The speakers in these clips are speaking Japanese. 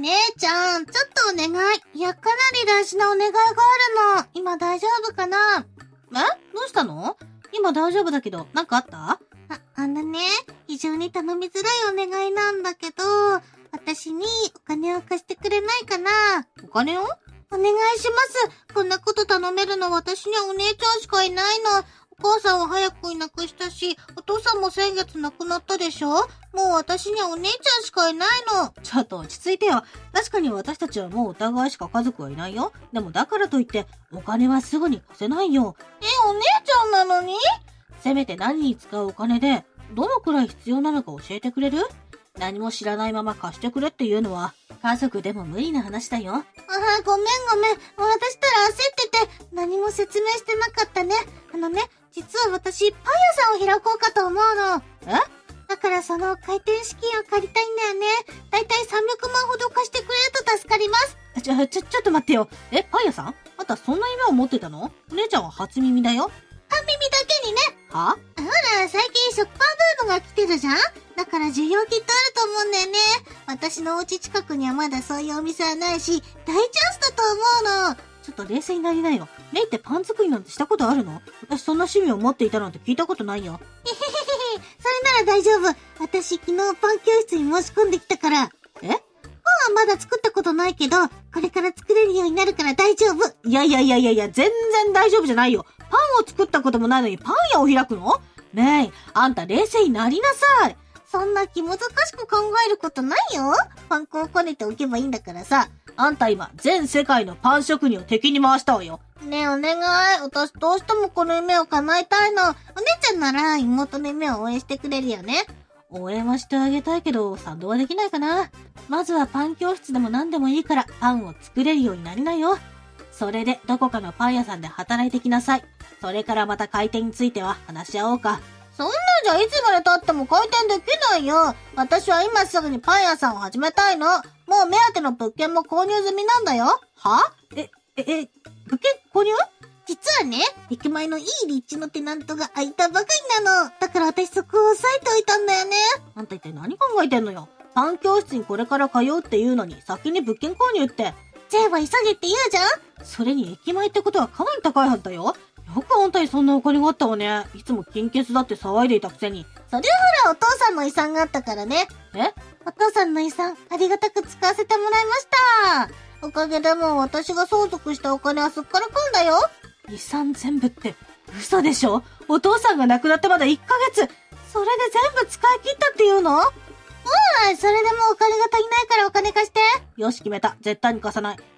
姉ちゃん、ちょっとお願い。いや、かなり大事なお願いがあるの。今大丈夫かな？え？どうしたの？今大丈夫だけど、なんかあった？あ、あのね、非常に頼みづらいお願いなんだけど、私にお金を貸してくれないかな？お金を？お願いします。こんなこと頼めるの私にはお姉ちゃんしかいないの。お母さんは早くいなくしたし、お父さんも先月亡くなったでしょ？もう私にはお姉ちゃんしかいないの。ちょっと落ち着いてよ。確かに私たちはもうお互いしか家族はいないよ。でもだからといって、お金はすぐに貸せないよ。え、お姉ちゃんなのに？せめて何に使うお金で、どのくらい必要なのか教えてくれる？何も知らないまま貸してくれっていうのは、家族でも無理な話だよ。ああ、ごめんごめん。私たら焦ってて、何も説明してなかったね。あのね、実は私、パン屋さんを開こうかと思うの。え？だからその回転資金を借りたいんだよね。だいたい300万ほど貸してくれると助かります。ちょ、ちょ、ちょっと待ってよ。え、パン屋さん？あんたそんな夢を持ってたの？お姉ちゃんは初耳だよ。半耳だけにね。は？ほら、最近食パンブームが来てるじゃんだから需要きっとあると思うんだよね。私のお家近くにはまだそういうお店はないし、大チャンスだと思うの。ちょっと冷静になりなよ。メイってパン作りなんてしたことあるの？私そんな趣味を持っていたなんて聞いたことないよ。へへへへ、それなら大丈夫。私昨日パン教室に申し込んできたから。え？パンはまだ作ったことないけど、これから作れるようになるから大丈夫。いやいやいやいやいや、全然大丈夫じゃないよ。パンを作ったこともないのにパン屋を開くの？ねえ、あんた冷静になりなさい。そんな気難しく考えることないよ。パン粉をこねておけばいいんだからさ。あんた今、全世界のパン職人を敵に回したわよ。ねえ、お願い。私どうしてもこの夢を叶えたいの。お姉ちゃんなら妹の夢を応援してくれるよね。応援はしてあげたいけど、賛同はできないかな。まずはパン教室でも何でもいいから、パンを作れるようになりなよ。それで、どこかのパン屋さんで働いてきなさい。それからまた開店については話し合おうか。そんなんじゃいつまで経っても開店できないよ。私は今すぐにパン屋さんを始めたいの。もう目当ての物件も購入済みなんだよ。は？え、え、え、物件購入？実はね、駅前のいい立地のテナントが空いたばかりなの。だから私そこを押さえておいたんだよね。あんた一体何考えてんのよ？パン教室にこれから通うって言うのに、先に物件購入って。じゃあ急げって言うじゃんそれに駅前ってことはかなり高いはずだよ。よくあんたにそんなお金があったわね。いつも金欠だって騒いでいたくせに。それほらお父さんの遺産があったからね。え？お父さんの遺産、ありがたく使わせてもらいました。おかげでもう私が相続したお金はすっからかんだよ。遺産全部って嘘でしょ？お父さんが亡くなってまだ1ヶ月。それで全部使い切ったっていうの？うん、それでもお金が足りないからお金貸して。よし決めた。絶対に貸さない。え、なんで？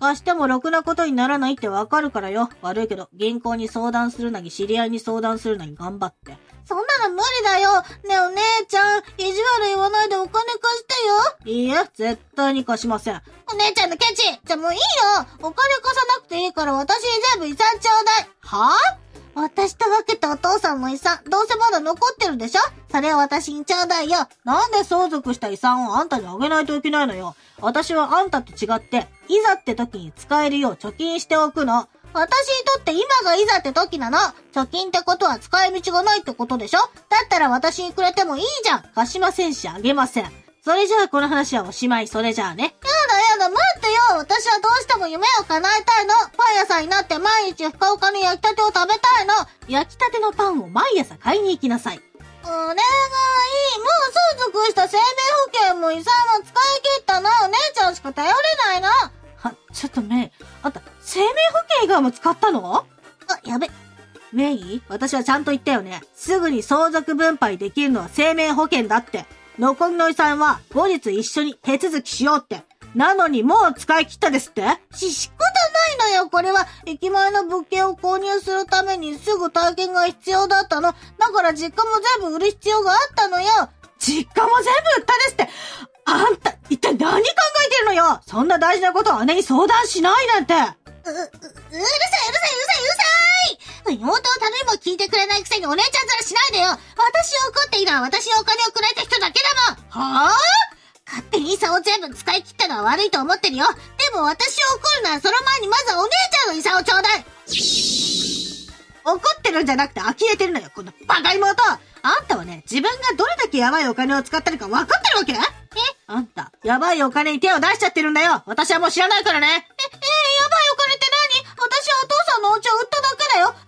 貸してもろくなことにならないってわかるからよ。悪いけど、銀行に相談するなり、知り合いに相談するなり頑張って。そんなの無理だよ。ねえお姉ちゃん、意地悪言わないでお金貸してよ。いいえ、絶対に貸しません。お姉ちゃんのケチじゃもういいよお金貸さなくていいから私に全部遺産ちょうだい。はぁ私と分けたお父さんの遺産、どうせまだ残ってるでしょ？それを私にちょうだいよ。なんで相続した遺産をあんたにあげないといけないのよ。私はあんたと違って、いざって時に使えるよう貯金しておくの。私にとって今がいざって時なの。貯金ってことは使い道がないってことでしょ？だったら私にくれてもいいじゃん。貸しませんしあげません。それじゃあこの話はおしまい。それじゃあね。私はどうしても夢を叶えたいの。パン屋さんになって毎日深岡に焼きたてを食べたいの。焼きたてのパンを毎朝買いに行きなさい。お願い。もう相続した生命保険も遺産も使い切ったの。お姉ちゃんしか頼れないの。は、ちょっとメイ、あんた、生命保険以外も使ったの？あ、やべ。メイ、私はちゃんと言ったよね。すぐに相続分配できるのは生命保険だって。残りの遺産は後日一緒に手続きしようって。なのにもう使い切ったですって？し、仕方ないのよ。これは、駅前の物件を購入するためにすぐ体験が必要だったの。だから実家も全部売る必要があったのよ。実家も全部売ったですって？あんた、一体何考えてるのよ？そんな大事なことを姉に相談しないなんて。う、う、うるさい、うるさい、うるさい、うるさい妹は頼みも聞いてくれないくせにお姉ちゃん面しないでよ。私を怒っていいのは私にお金をくれた人だけだもん。はぁ勝手に遺産を全部使い切ったのは悪いと思ってるよ。でも私を怒るならその前にまずはお姉ちゃんの遺産をちょうだい。怒ってるんじゃなくて呆れてるのよ、このバカ妹。あんたはね、自分がどれだけやばいお金を使ってるか分かってるわけ？え？あんた、やばいお金に手を出しちゃってるんだよ。私はもう知らないからね。え、えー、やばいお金って何？私はお父さんのお家を売っただけだよ。どこもや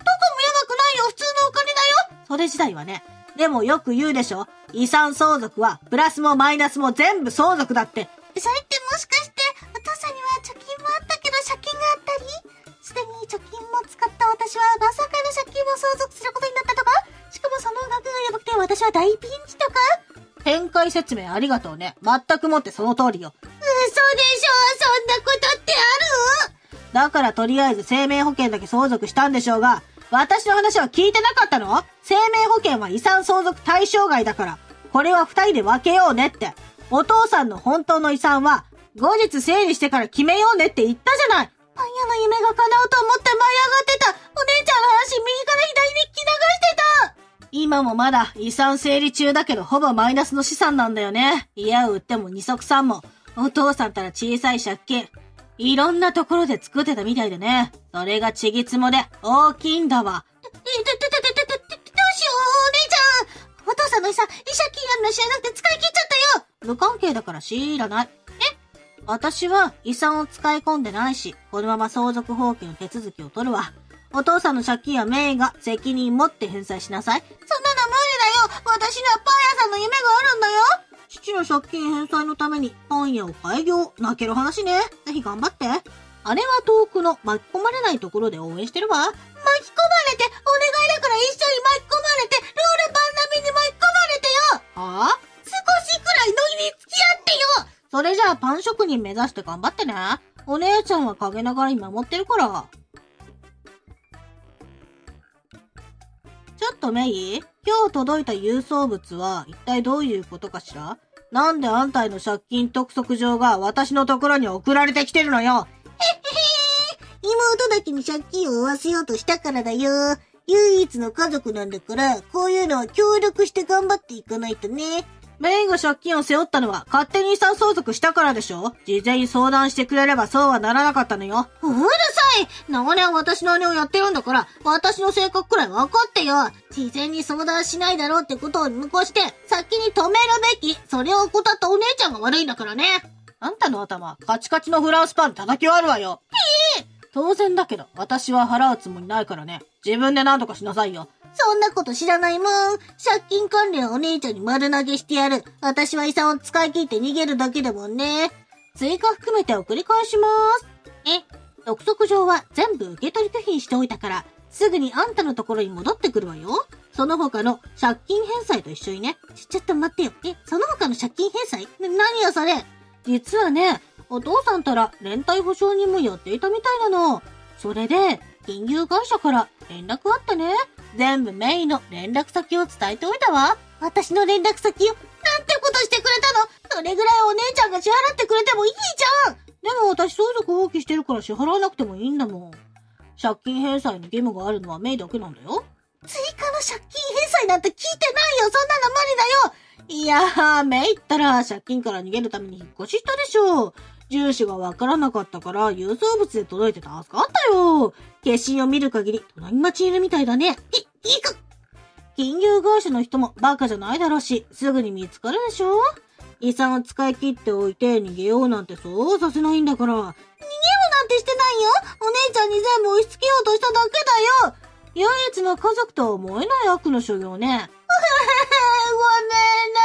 ばくないよ。普通のお金だよ。それ自体はね。でもよく言うでしょ遺産相続は、プラスもマイナスも全部相続だって。それってもしかして、お父さんには貯金もあったけど借金があったり？すでに貯金も使った私はまさかの借金を相続することになったとか？しかもその額がやばくて私は大ピンチとか？展開説明ありがとうね。全くもってその通りよ。嘘でしょ？そんなことってある？だからとりあえず生命保険だけ相続したんでしょうが、私の話は聞いてなかったの？生命保険は遺産相続対象外だから、これは二人で分けようねって。お父さんの本当の遺産は、後日整理してから決めようねって言ったじゃないパン屋の夢が叶うと思って舞い上がってたお姉ちゃんの話右から左に聞き流してた今もまだ遺産整理中だけどほぼマイナスの資産なんだよね。家を売っても二足三も。お父さんたら小さい借金。いろんなところで作ってたみたいでね。それがちぎつもで大きいんだわ。え、で、で、で、で、で、で、どうしようお姉ちゃんお父さんの遺産、借金あるの知らなくて使い切っちゃったよ無関係だから知らない。え？私は遺産を使い込んでないし、このまま相続放棄の手続きを取るわ。お父さんの借金はメイが責任持って返済しなさい。そんなの無理だよ私にはパン屋さんの夢があるんだよ父の借金返済のためにパン屋を開業。泣ける話ね。ぜひ頑張って。あれは遠くの巻き込まれないところで応援してるわ。巻き込まれてお願いだから一緒に巻き込まれてルールパン並みに巻き込まれてよはあ？少しくらいノリに付き合ってよそれじゃあパン職人目指して頑張ってね。お姉ちゃんは陰ながらに守ってるから。ちょっとメイ？今日届いた郵送物は一体どういうことかしら？なんであんたへの借金督促状が私のところに送られてきてるのよ？へへへ妹だけに借金を負わせようとしたからだよ。唯一の家族なんだから、こういうのは協力して頑張っていかないとね。メイが借金を背負ったのは勝手に遺産相続したからでしょ？事前に相談してくれればそうはならなかったのよ。うるさい長年は私の姉をやってるんだから、私の性格くらい分かってよ事前に相談しないだろうってことを見越して、先に止めるべき。それを怠ったお姉ちゃんが悪いんだからね。あんたの頭、カチカチのフランスパン叩き割るわよ。当然だけど、私は払うつもりないからね。自分で何とかしなさいよ。そんなこと知らないもん。借金関連はお姉ちゃんに丸投げしてやる。私は遺産を使い切って逃げるだけだもんね。追加含めて送り返します。え、督促状は全部受け取り拒否にしておいたから、すぐにあんたのところに戻ってくるわよ。その他の借金返済と一緒にね。ちょ、ちょっと待ってよ。え、その他の借金返済？な、何よそれ。実はね、お父さんたら連帯保証人もやっていたみたいなの。それで、金融会社から連絡あってね。全部メイの連絡先を伝えておいたわ。私の連絡先よ。なんてことしてくれたの？それぐらいお姉ちゃんが支払ってくれてもいいじゃんでも私相続放棄してるから支払わなくてもいいんだもん。借金返済の義務があるのはメイだけなんだよ。追加の借金返済なんて聞いてないよそんなの無理だよいやー、メイったら借金から逃げるために引っ越ししたでしょ。住所がわからなかったから郵送物で届いて助かったよ。消印を見る限り隣町いるみたいだね。い、行く金融会社の人もバカじゃないだろうし、すぐに見つかるでしょ遺産を使い切っておいて逃げようなんてそうさせないんだから。逃げようなんてしてないよお姉ちゃんに全部押し付けようとしただけだよ唯一の家族とは思えない悪の所業ね。ごめんな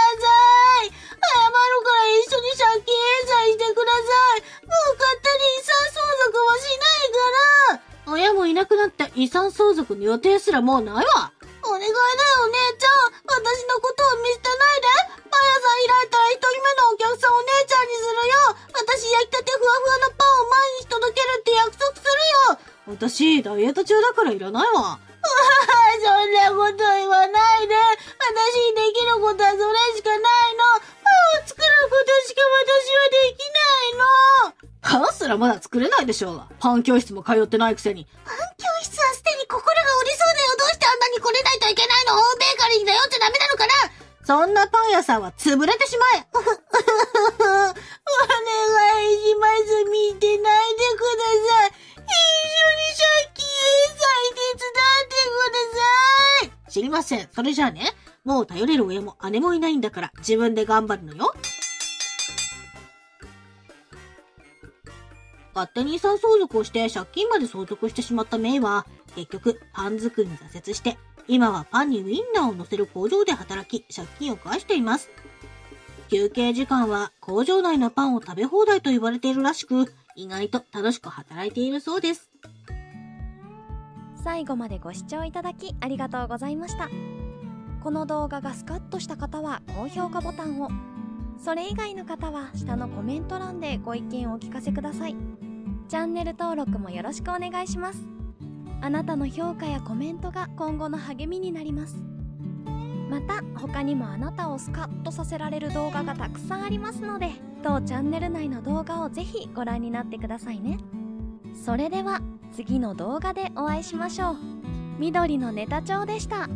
親もいなくなって遺産相続の予定すらもうないわ。お願いだよお姉ちゃん。私のことを見捨てないで。パン屋さん開いたら一人目のお客さんお姉ちゃんにするよ。私焼きたてふわふわのパンを毎日届けるって約束するよ。私、ダイエット中だからいらないわ。そんなこと言わないで。私にできることはそれしかないの。パンを作ることしか私はできないのパンすらまだ作れないでしょうが。パン教室も通ってないくせに。パン教室はすでに心が折りそうだよどうしてあんなに来れないといけないの？ホームベーカリーに頼っちゃダメなのかな？そんなパン屋さんは潰れてしまえ。お願いします見てないでください一緒に借金返済手伝ってください知りません。それじゃあね、もう頼れる親も姉もいないんだから自分で頑張るのよ。勝手に遺産相続をして借金まで相続してしまったメイは、結局パン作りに挫折して、今はパンにウインナーを乗せる工場で働き、借金を返しています。休憩時間は工場内のパンを食べ放題と言われているらしく、意外と楽しく働いているそうです。最後までご視聴いただきありがとうございました。この動画がスカッとした方は高評価ボタンを、それ以外の方は下のコメント欄でご意見をお聞かせください。チャンネル登録もよろしくお願いします。あなたの評価やコメントが今後の励みになります。また他にもあなたをスカッとさせられる動画がたくさんありますので当チャンネル内の動画をぜひご覧になってくださいねそれでは次の動画でお会いしましょう緑のネタ帳でした。